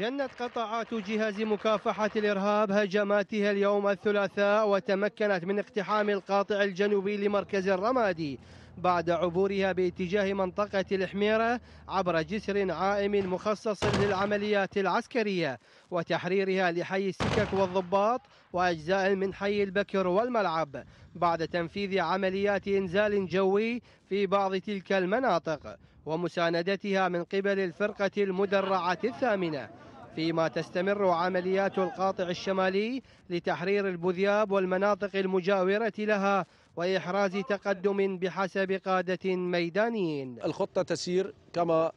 شنت قطاعات جهاز مكافحة الإرهاب هجماتها اليوم الثلاثاء وتمكنت من اقتحام القاطع الجنوبي لمركز الرمادي بعد عبورها باتجاه منطقة الحميرة عبر جسر عائم مخصص للعمليات العسكرية وتحريرها لحي السكك والضباط وأجزاء من حي البكر والملعب بعد تنفيذ عمليات إنزال جوي في بعض تلك المناطق ومساندتها من قبل الفرقة المدرعة الثامنة. فيما تستمر عمليات القاطع الشمالي لتحرير البذياب والمناطق المجاورة لها وإحراز تقدم بحسب قادة ميدانيين. الخطة تسير كما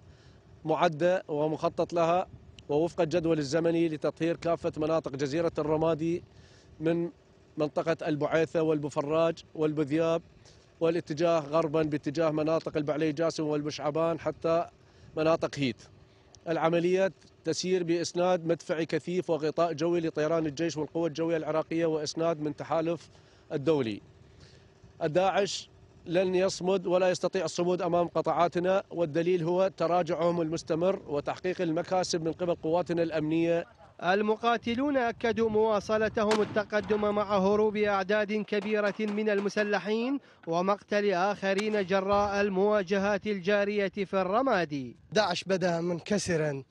معدة ومخطط لها ووفق الجدول الزمني لتطهير كافة مناطق جزيرة الرمادي من منطقة البعيثة والبفراج والبذياب والاتجاه غربا باتجاه مناطق البعلي جاسم والبشعبان حتى مناطق هيت. العمليات تسير بإسناد مدفعي كثيف وغطاء جوي لطيران الجيش والقوة الجوية العراقية وإسناد من تحالف الدولي. الداعش لن يصمد ولا يستطيع الصمود أمام قطاعاتنا والدليل هو تراجعهم المستمر وتحقيق المكاسب من قبل قواتنا الأمنية المقاتلون أكدوا مواصلتهم التقدم مع هروب أعداد كبيرة من المسلحين ومقتل آخرين جراء المواجهات الجارية في الرمادي. داعش بدأ منكسرا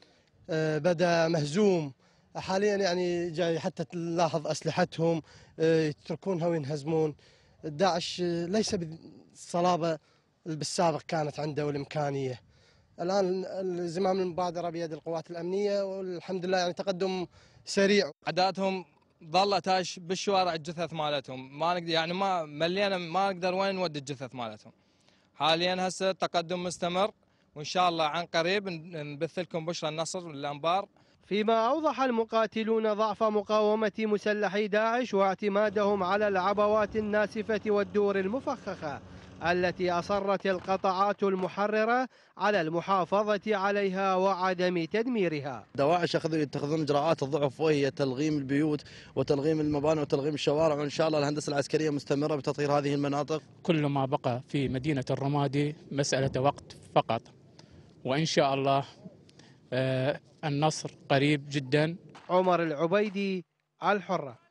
آه، بدأ مهزوم. حاليا يعني جاي حتى تلاحظ أسلحتهم آه، يتركونها وينهزمون داعش ليس بالصلابة بالسابق كانت عنده والإمكانية. الآن زمام المبادرة بيد القوات الأمنية والحمد لله يعني تقدم سريع. عداتهم ظل تاش بالشوارع الجثث مالتهم. ما نقدر يعني ما ملينا ما نقدر وين نودي الجثث مالتهم. حاليا هسه التقدم مستمر وإن شاء الله عن قريب نبث لكم بشرى النصر والأنبار. فيما أوضح المقاتلون ضعف مقاومة مسلحي داعش واعتمادهم على العبوات الناسفة والدور المفخخة. التي أصرت القطاعات المحررة على المحافظة عليها وعدم تدميرها. دواعش يتخذون إجراءات الضعف وهي تلغيم البيوت وتلغيم المباني وتلغيم الشوارع وإن شاء الله الهندسة العسكرية مستمرة بتطهير هذه المناطق. كل ما بقى في مدينة الرمادي مسألة وقت فقط. وإن شاء الله آه، النصر قريب جدا. عمر العبيدي الحرة.